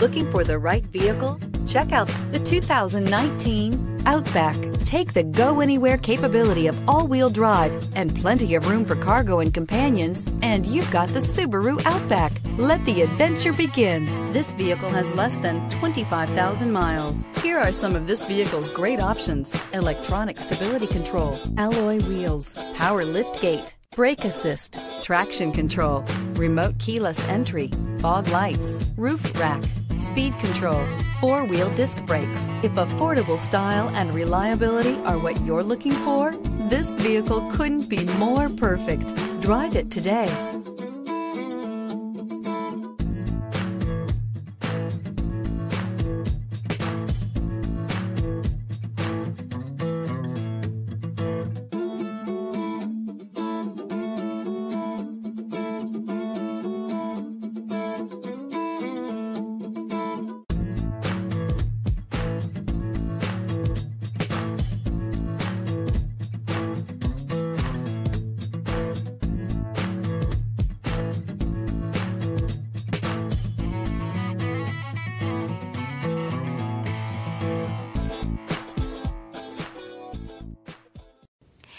Looking for the right vehicle? Check out the 2019 Outback. Take the go anywhere capability of all wheel drive and plenty of room for cargo and companions, and you've got the Subaru Outback. Let the adventure begin. This vehicle has less than 25,000 miles. Here are some of this vehicle's great options electronic stability control, alloy wheels, power lift gate, brake assist, traction control, remote keyless entry, fog lights, roof rack speed control, four wheel disc brakes. If affordable style and reliability are what you're looking for, this vehicle couldn't be more perfect. Drive it today.